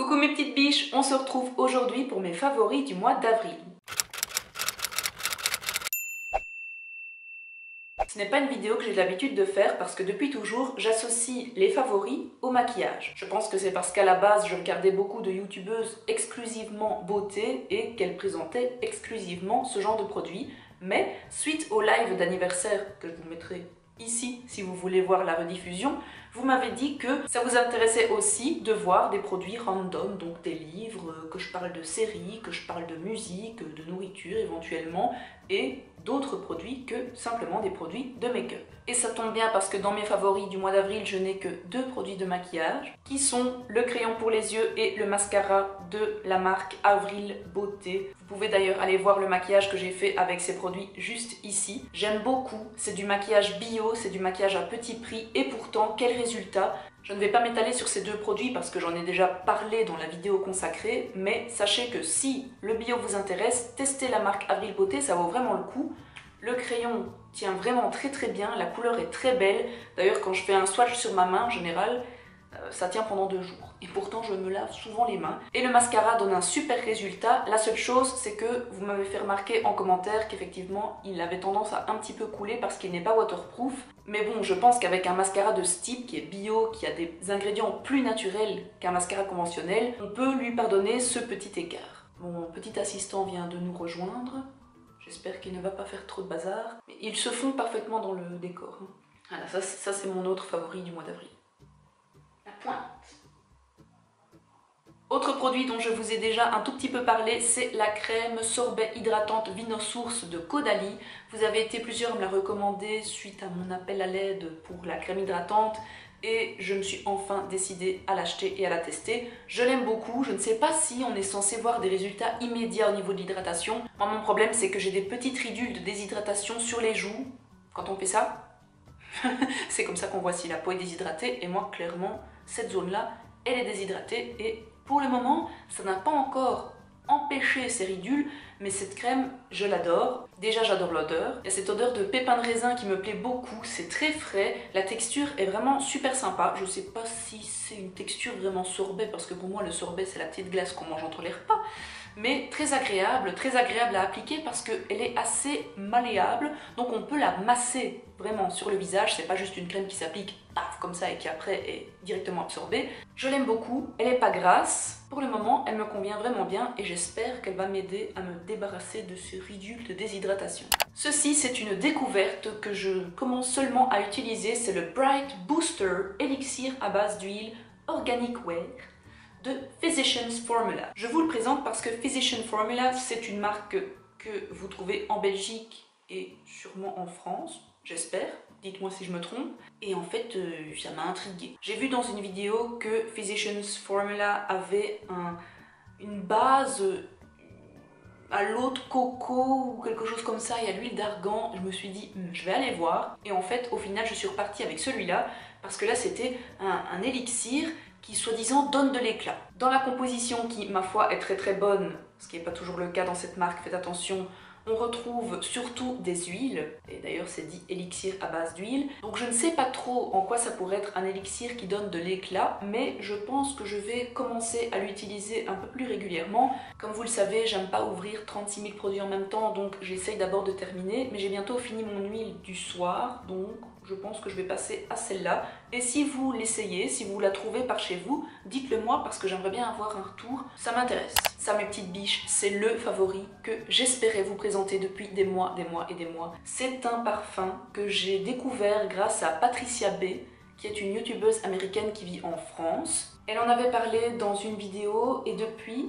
Coucou mes petites biches, on se retrouve aujourd'hui pour mes favoris du mois d'avril. Ce n'est pas une vidéo que j'ai l'habitude de faire parce que depuis toujours, j'associe les favoris au maquillage. Je pense que c'est parce qu'à la base, je regardais beaucoup de youtubeuses exclusivement beauté et qu'elles présentaient exclusivement ce genre de produits. Mais suite au live d'anniversaire que je vous mettrai ici si vous voulez voir la rediffusion, vous m'avez dit que ça vous intéressait aussi de voir des produits random, donc des livres, que je parle de séries, que je parle de musique, de nourriture éventuellement, et d'autres produits que simplement des produits de make-up. Et ça tombe bien parce que dans mes favoris du mois d'avril, je n'ai que deux produits de maquillage, qui sont le crayon pour les yeux et le mascara de la marque Avril Beauté. Vous pouvez d'ailleurs aller voir le maquillage que j'ai fait avec ces produits juste ici. J'aime beaucoup, c'est du maquillage bio, c'est du maquillage à petit prix, et pourtant, quel je ne vais pas m'étaler sur ces deux produits parce que j'en ai déjà parlé dans la vidéo consacrée, mais sachez que si le bio vous intéresse, testez la marque Avril Beauté, ça vaut vraiment le coup. Le crayon tient vraiment très très bien, la couleur est très belle. D'ailleurs, quand je fais un swatch sur ma main, en général, euh, ça tient pendant deux jours. Et pourtant, je me lave souvent les mains. Et le mascara donne un super résultat. La seule chose, c'est que vous m'avez fait remarquer en commentaire qu'effectivement, il avait tendance à un petit peu couler parce qu'il n'est pas waterproof. Mais bon, je pense qu'avec un mascara de ce type, qui est bio, qui a des ingrédients plus naturels qu'un mascara conventionnel, on peut lui pardonner ce petit écart. Mon petit assistant vient de nous rejoindre. J'espère qu'il ne va pas faire trop de bazar. Ils se font parfaitement dans le décor. Hein. Voilà, ça, ça c'est mon autre favori du mois d'avril. Autre produit dont je vous ai déjà un tout petit peu parlé, c'est la crème sorbet hydratante Vino Source de Caudalie. Vous avez été plusieurs à me la recommander suite à mon appel à l'aide pour la crème hydratante et je me suis enfin décidée à l'acheter et à la tester. Je l'aime beaucoup, je ne sais pas si on est censé voir des résultats immédiats au niveau de l'hydratation. Moi mon problème c'est que j'ai des petites ridules de déshydratation sur les joues quand on fait ça. c'est comme ça qu'on voit si la peau est déshydratée et moi clairement cette zone-là, elle est déshydratée et pour le moment, ça n'a pas encore empêché ces ridules, mais cette crème, je l'adore. Déjà, j'adore l'odeur. Il y a cette odeur de pépins de raisin qui me plaît beaucoup. C'est très frais. La texture est vraiment super sympa. Je sais pas si c'est une texture vraiment sorbet, parce que pour moi, le sorbet, c'est la petite glace qu'on mange entre les repas mais très agréable, très agréable à appliquer parce qu'elle est assez malléable, donc on peut la masser vraiment sur le visage, c'est pas juste une crème qui s'applique paf comme ça et qui après est directement absorbée. Je l'aime beaucoup, elle est pas grasse, pour le moment elle me convient vraiment bien et j'espère qu'elle va m'aider à me débarrasser de ce ridule de déshydratation. Ceci c'est une découverte que je commence seulement à utiliser, c'est le Bright Booster Elixir à base d'huile Organic Wear de Physicians Formula. Je vous le présente parce que Physicians Formula, c'est une marque que vous trouvez en Belgique et sûrement en France, j'espère. Dites-moi si je me trompe. Et en fait, euh, ça m'a intriguée. J'ai vu dans une vidéo que Physicians Formula avait une base à l'eau de coco ou quelque chose comme ça et à l'huile d'argan. Je me suis dit, hmm, je vais aller voir. Et en fait, au final, je suis repartie avec celui-là parce que là, c'était un, un élixir qui soi-disant donne de l'éclat. Dans la composition qui, ma foi, est très très bonne, ce qui n'est pas toujours le cas dans cette marque, faites attention, on retrouve surtout des huiles, et d'ailleurs c'est dit élixir à base d'huile. Donc je ne sais pas trop en quoi ça pourrait être un élixir qui donne de l'éclat, mais je pense que je vais commencer à l'utiliser un peu plus régulièrement. Comme vous le savez, j'aime pas ouvrir 36 000 produits en même temps, donc j'essaye d'abord de terminer, mais j'ai bientôt fini mon huile du soir, donc je pense que je vais passer à celle-là. Et si vous l'essayez, si vous la trouvez par chez vous, dites-le moi parce que j'aimerais bien avoir un retour, ça m'intéresse. Ça mes petites biches, c'est le favori que j'espérais vous présenter depuis des mois, des mois et des mois. C'est un parfum que j'ai découvert grâce à Patricia B, qui est une youtubeuse américaine qui vit en France. Elle en avait parlé dans une vidéo et depuis,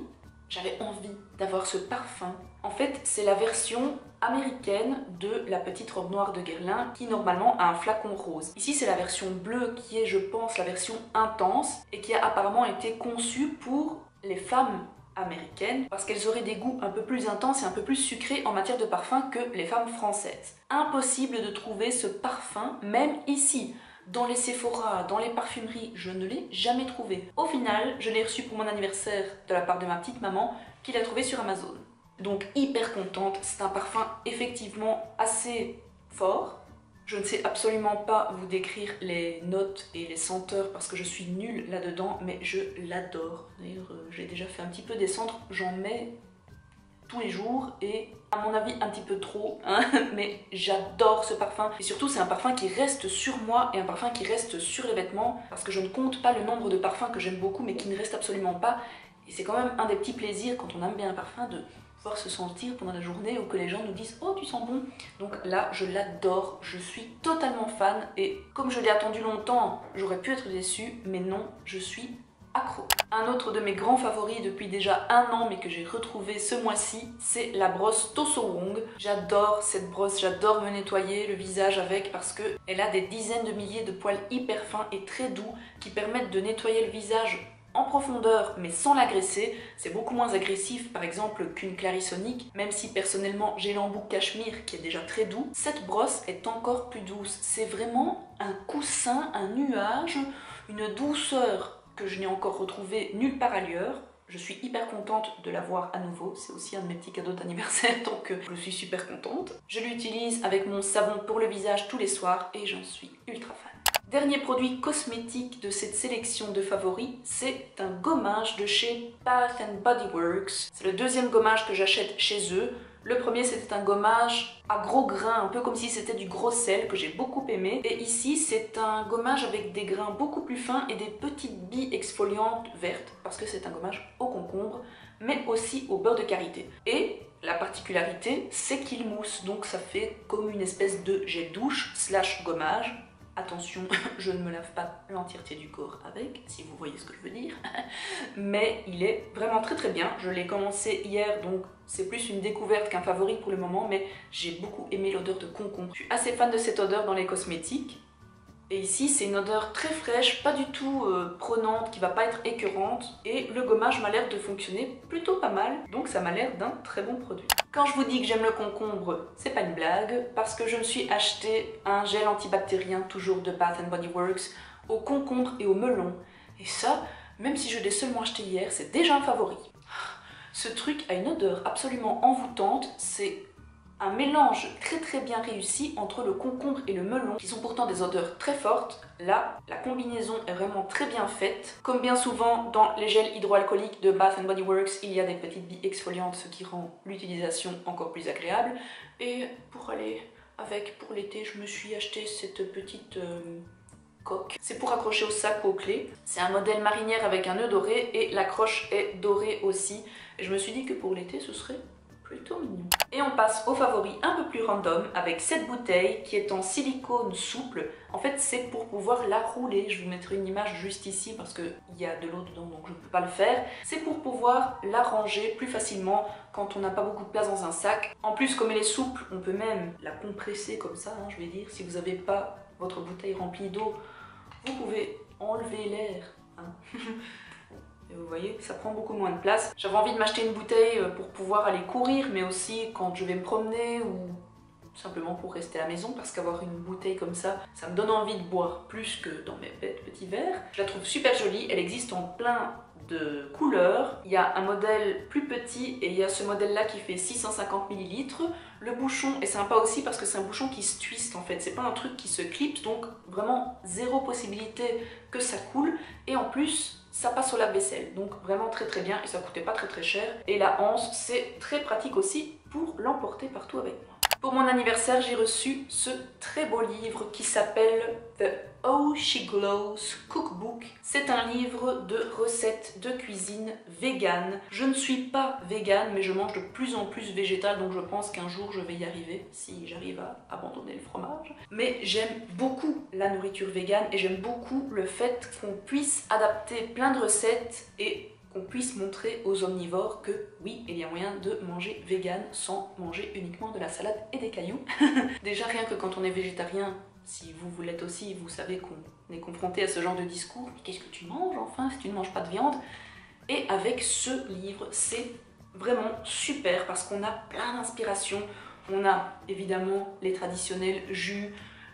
j'avais envie d'avoir ce parfum. En fait, c'est la version américaine de la petite robe noire de Guerlain qui normalement a un flacon rose. Ici, c'est la version bleue qui est, je pense, la version intense et qui a apparemment été conçue pour les femmes américaines parce qu'elles auraient des goûts un peu plus intenses et un peu plus sucrés en matière de parfum que les femmes françaises. Impossible de trouver ce parfum même ici. Dans les Sephora, dans les parfumeries, je ne l'ai jamais trouvé. Au final, je l'ai reçu pour mon anniversaire de la part de ma petite maman qui l'a trouvé sur Amazon. Donc hyper contente, c'est un parfum effectivement assez fort. Je ne sais absolument pas vous décrire les notes et les senteurs parce que je suis nulle là-dedans, mais je l'adore. D'ailleurs, euh, j'ai déjà fait un petit peu des centres, j'en mets tous les jours et à mon avis un petit peu trop, hein, mais j'adore ce parfum. Et surtout c'est un parfum qui reste sur moi et un parfum qui reste sur les vêtements parce que je ne compte pas le nombre de parfums que j'aime beaucoup mais qui ne restent absolument pas. Et c'est quand même un des petits plaisirs quand on aime bien un parfum de pouvoir se sentir pendant la journée ou que les gens nous disent « Oh, tu sens bon !» Donc là, je l'adore, je suis totalement fan et comme je l'ai attendu longtemps, j'aurais pu être déçue, mais non, je suis accro. Un autre de mes grands favoris depuis déjà un an mais que j'ai retrouvé ce mois-ci, c'est la brosse Toso Wong. J'adore cette brosse, j'adore me nettoyer le visage avec parce que elle a des dizaines de milliers de poils hyper fins et très doux qui permettent de nettoyer le visage en profondeur mais sans l'agresser. C'est beaucoup moins agressif par exemple qu'une Clarisonic, même si personnellement j'ai l'embout cachemire qui est déjà très doux. Cette brosse est encore plus douce. C'est vraiment un coussin, un nuage, une douceur que je n'ai encore retrouvé nulle part ailleurs. Je suis hyper contente de l'avoir à nouveau, c'est aussi un de mes petits cadeaux d'anniversaire, donc euh, je suis super contente. Je l'utilise avec mon savon pour le visage tous les soirs et j'en suis ultra fan. Dernier produit cosmétique de cette sélection de favoris, c'est un gommage de chez Bath Body Works. C'est le deuxième gommage que j'achète chez eux. Le premier c'était un gommage à gros grains, un peu comme si c'était du gros sel que j'ai beaucoup aimé. Et ici c'est un gommage avec des grains beaucoup plus fins et des petites billes exfoliantes vertes parce que c'est un gommage au concombre mais aussi au beurre de karité. Et la particularité c'est qu'il mousse donc ça fait comme une espèce de gel douche slash gommage Attention, je ne me lave pas l'entièreté du corps avec, si vous voyez ce que je veux dire. Mais il est vraiment très très bien. Je l'ai commencé hier, donc c'est plus une découverte qu'un favori pour le moment, mais j'ai beaucoup aimé l'odeur de concombre. Je suis assez fan de cette odeur dans les cosmétiques. Et ici, c'est une odeur très fraîche, pas du tout euh, prenante, qui va pas être écœurante. Et le gommage m'a l'air de fonctionner plutôt pas mal, donc ça m'a l'air d'un très bon produit. Quand je vous dis que j'aime le concombre, c'est pas une blague, parce que je me suis acheté un gel antibactérien, toujours de Bath Body Works, au concombre et au melon. Et ça, même si je l'ai seulement acheté hier, c'est déjà un favori. Ce truc a une odeur absolument envoûtante, c'est un mélange très très bien réussi entre le concombre et le melon, qui sont pourtant des odeurs très fortes. Là, la combinaison est vraiment très bien faite. Comme bien souvent dans les gels hydroalcooliques de Bath Body Works, il y a des petites billes exfoliantes, ce qui rend l'utilisation encore plus agréable. Et pour aller avec pour l'été, je me suis acheté cette petite... Euh, coque. C'est pour accrocher au sac aux clés. C'est un modèle marinière avec un nœud doré et l'accroche est dorée aussi. Je me suis dit que pour l'été, ce serait Et on passe au favori un peu plus random avec cette bouteille qui est en silicone souple. En fait, c'est pour pouvoir la rouler. Je vous mettrai une image juste ici parce qu'il y a de l'eau dedans donc je ne peux pas le faire. C'est pour pouvoir la ranger plus facilement quand on n'a pas beaucoup de place dans un sac. En plus, comme elle est souple, on peut même la compresser comme ça, hein, je vais dire. Si vous n'avez pas votre bouteille remplie d'eau, vous pouvez enlever l'air. Hein. vous voyez, ça prend beaucoup moins de place. J'avais envie de m'acheter une bouteille euh, pour pouvoir aller courir, mais aussi quand je vais me promener ou simplement pour rester à la maison parce qu'avoir une bouteille comme ça, ça me donne envie de boire plus que dans mes petits verres. Je la trouve super jolie, elle existe en plein de couleurs. Il y a un modèle plus petit et il y a ce modèle là qui fait 650 ml. Le bouchon est sympa aussi parce que c'est un bouchon qui se twiste en fait, c'est pas un truc qui se clipse donc vraiment zéro possibilité que ça coule et en plus ça passe au lave-vaisselle, donc vraiment très très bien et ça coûtait pas très très cher. Et la hanse, c'est très pratique aussi pour l'emporter partout avec. Pour mon anniversaire, j'ai reçu ce très beau livre qui s'appelle The Oh She Glows Cookbook. C'est un livre de recettes de cuisine vegan. Je ne suis pas vegan, mais je mange de plus en plus végétal, donc je pense qu'un jour je vais y arriver, si j'arrive à abandonner le fromage. Mais j'aime beaucoup la nourriture vegan et j'aime beaucoup le fait qu'on puisse adapter plein de recettes et qu'on puisse montrer aux omnivores que oui, il y a moyen de manger vegan sans manger uniquement de la salade et des cailloux. Déjà rien que quand on est végétarien, si vous, vous l'êtes aussi, vous savez qu'on est confronté à ce genre de discours. Mais qu'est-ce que tu manges enfin si tu ne manges pas de viande? Et avec ce livre, c'est vraiment super parce qu'on a plein d'inspiration. On a évidemment les traditionnels jus,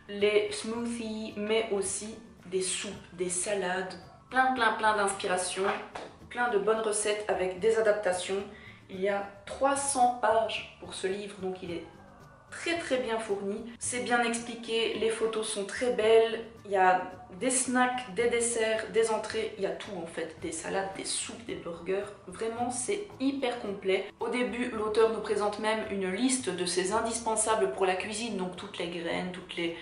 les smoothies, mais aussi des soupes, des salades, plein plein plein d'inspiration de bonnes recettes avec des adaptations. Il y a 300 pages pour ce livre, donc il est très très bien fourni. C'est bien expliqué, les photos sont très belles. Il y a des snacks, des desserts, des entrées, il y a tout en fait. Des salades, des soupes, des burgers. Vraiment, c'est hyper complet. Au début, l'auteur nous présente même une liste de ses indispensables pour la cuisine. Donc toutes les graines, toutes les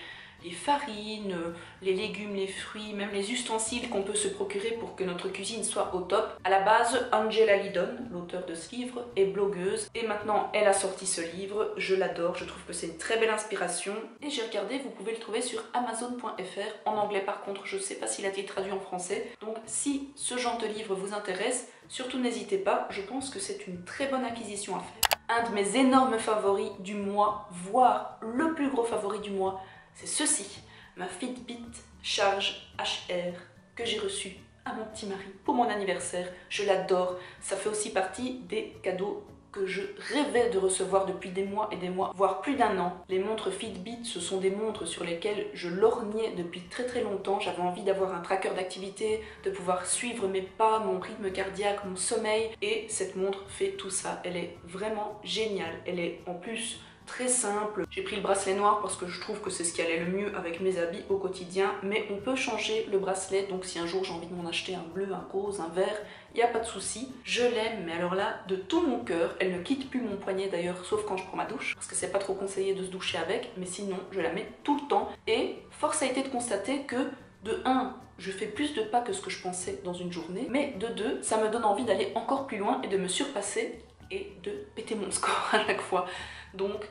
les farines, les légumes, les fruits, même les ustensiles qu'on peut se procurer pour que notre cuisine soit au top. À la base, Angela Lydon, l'auteur de ce livre, est blogueuse et maintenant elle a sorti ce livre. Je l'adore, je trouve que c'est une très belle inspiration. Et j'ai regardé, vous pouvez le trouver sur amazon.fr. En anglais par contre, je ne sais pas s'il a été traduit en français. Donc si ce genre de livre vous intéresse, surtout n'hésitez pas, je pense que c'est une très bonne acquisition à faire. Un de mes énormes favoris du mois, voire le plus gros favori du mois, c'est ceci, ma Fitbit Charge HR que j'ai reçue à mon petit mari pour mon anniversaire. Je l'adore, ça fait aussi partie des cadeaux que je rêvais de recevoir depuis des mois et des mois, voire plus d'un an. Les montres Fitbit, ce sont des montres sur lesquelles je lorgnais depuis très très longtemps. J'avais envie d'avoir un tracker d'activité, de pouvoir suivre mes pas, mon rythme cardiaque, mon sommeil. Et cette montre fait tout ça. Elle est vraiment géniale. Elle est en plus très simple. J'ai pris le bracelet noir parce que je trouve que c'est ce qui allait le mieux avec mes habits au quotidien, mais on peut changer le bracelet, donc si un jour j'ai envie de m'en acheter un bleu, un rose, un vert, il n'y a pas de souci. Je l'aime, mais alors là, de tout mon cœur, elle ne quitte plus mon poignet d'ailleurs, sauf quand je prends ma douche, parce que c'est pas trop conseillé de se doucher avec, mais sinon, je la mets tout le temps, et force a été de constater que, de 1, je fais plus de pas que ce que je pensais dans une journée, mais de 2, ça me donne envie d'aller encore plus loin et de me surpasser et de péter mon score à chaque fois. Donc,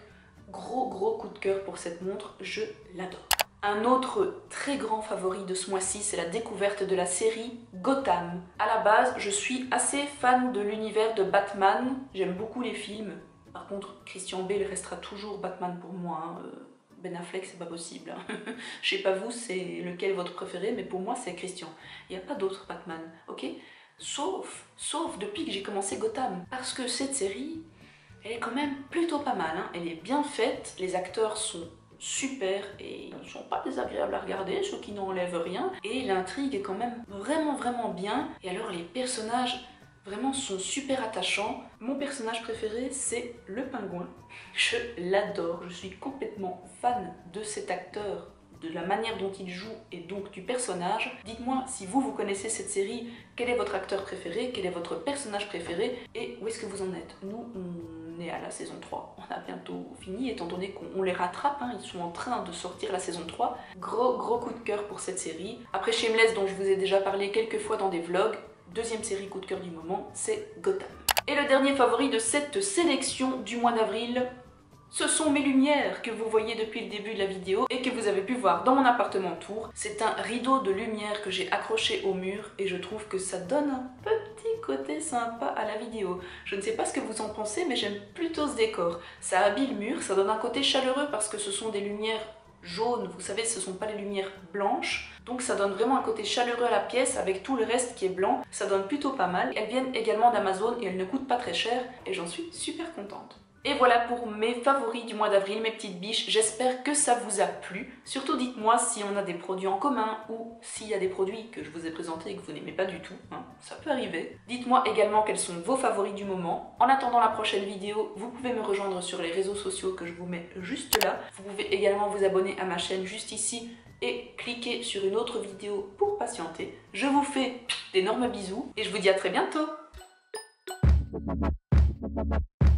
gros gros coup de cœur pour cette montre, je l'adore. Un autre très grand favori de ce mois-ci, c'est la découverte de la série Gotham. À la base, je suis assez fan de l'univers de Batman, j'aime beaucoup les films. Par contre, Christian Bale restera toujours Batman pour moi. Hein. Euh, ben Affleck, c'est pas possible. Hein. Je sais pas vous, c'est lequel votre préféré, mais pour moi, c'est Christian. Il n'y a pas d'autre Batman, ok? Sauf, sauf depuis que j'ai commencé Gotham. Parce que cette série, elle est quand même plutôt pas mal. Hein. Elle est bien faite, les acteurs sont super et ils ne sont pas désagréables à regarder, ce qui n'enlève rien. Et l'intrigue est quand même vraiment vraiment bien. Et alors les personnages vraiment sont super attachants. Mon personnage préféré c'est le pingouin. Je l'adore, je suis complètement fan de cet acteur de la manière dont il joue et donc du personnage. Dites-moi si vous, vous connaissez cette série, quel est votre acteur préféré, quel est votre personnage préféré et où est-ce que vous en êtes? Nous, est à la saison 3, on a bientôt fini étant donné qu'on les rattrape, hein. ils sont en train de sortir la saison 3. Gros gros coup de cœur pour cette série. Après Shameless dont je vous ai déjà parlé quelques fois dans des vlogs, deuxième série coup de cœur du moment, c'est Gotham. Et le dernier favori de cette sélection du mois d'avril, ce sont mes lumières que vous voyez depuis le début de la vidéo et que vous avez pu voir dans mon appartement tour. C'est un rideau de lumière que j'ai accroché au mur et je trouve que ça donne un petit côté sympa à la vidéo. Je ne sais pas ce que vous en pensez mais j'aime plutôt ce décor. Ça habille le mur, ça donne un côté chaleureux parce que ce sont des lumières jaunes, vous savez ce sont pas les lumières blanches donc ça donne vraiment un côté chaleureux à la pièce avec tout le reste qui est blanc ça donne plutôt pas mal elles viennent également d'Amazon et elles ne coûtent pas très cher et j'en suis super contente et voilà pour mes favoris du mois d'avril, mes petites biches. J'espère que ça vous a plu. Surtout dites-moi si on a des produits en commun ou s'il y a des produits que je vous ai présentés et que vous n'aimez pas du tout. Hein. ça peut arriver. Dites-moi également quels sont vos favoris du moment. En attendant la prochaine vidéo, vous pouvez me rejoindre sur les réseaux sociaux que je vous mets juste là. Vous pouvez également vous abonner à ma chaîne juste ici et cliquer sur une autre vidéo pour patienter. Je vous fais d'énormes bisous et je vous dis à très bientôt